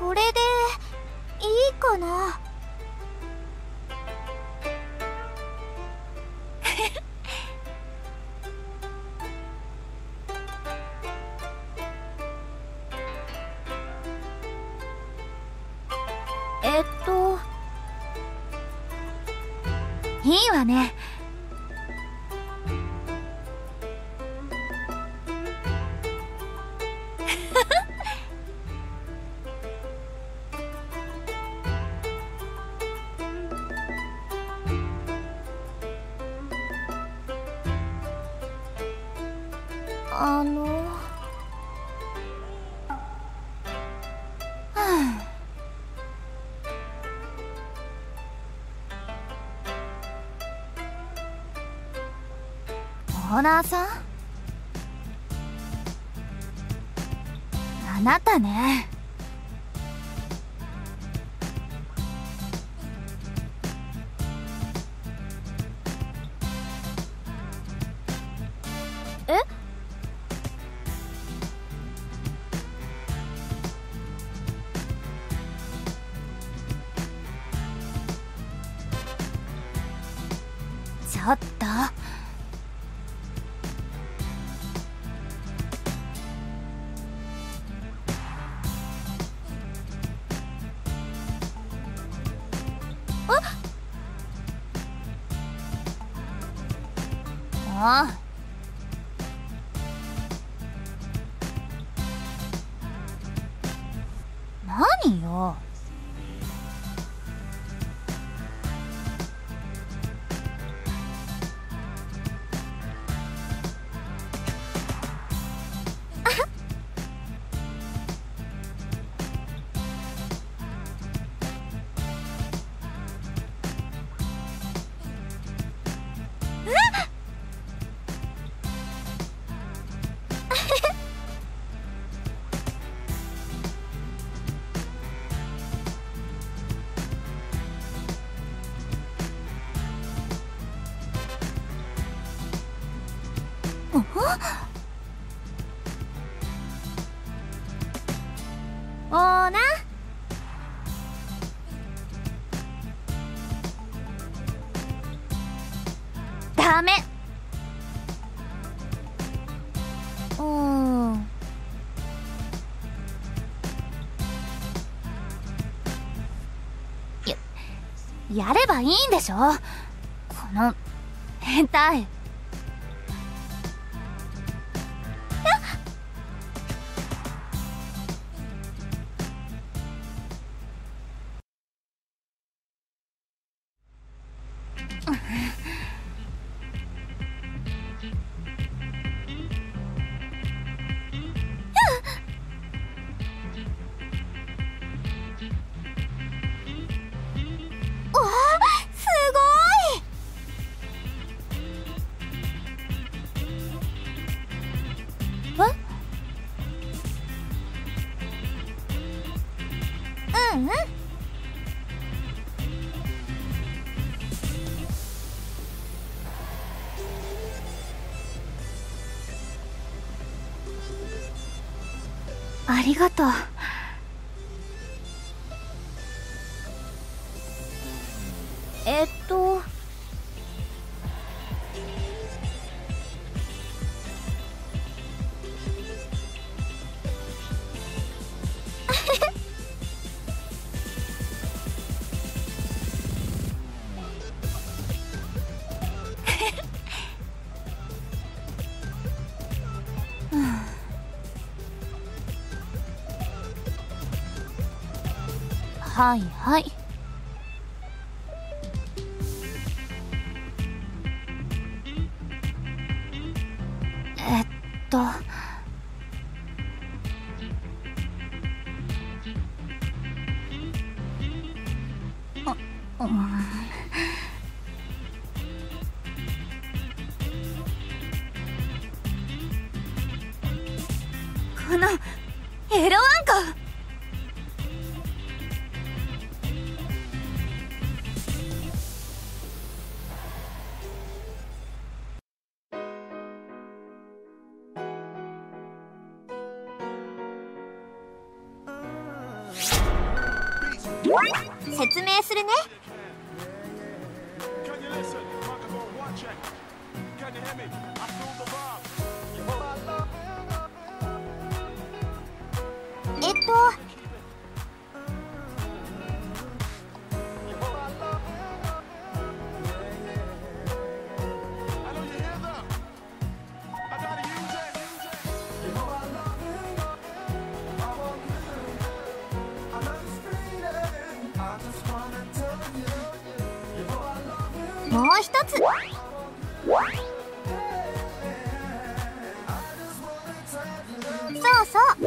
これでいいかな？えっと。いいわね。あの。オーナーさん。あなたね。ょっとああ。何よ？オーナダメ。うー。んやればいいんでしょ？この変態。ありがとう。えっとはいはい。えっと。うん。このエロワンコ説明するね。もう一つ。そうそう。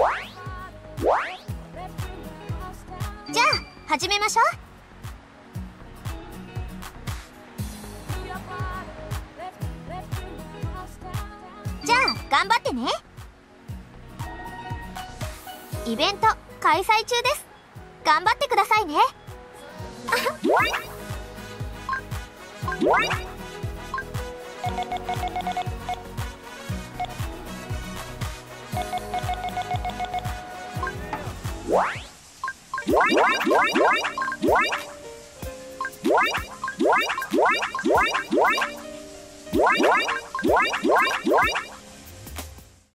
じゃあ始めましょう。じゃあ頑張ってね。イベント開催中です。頑張ってくださいね「What?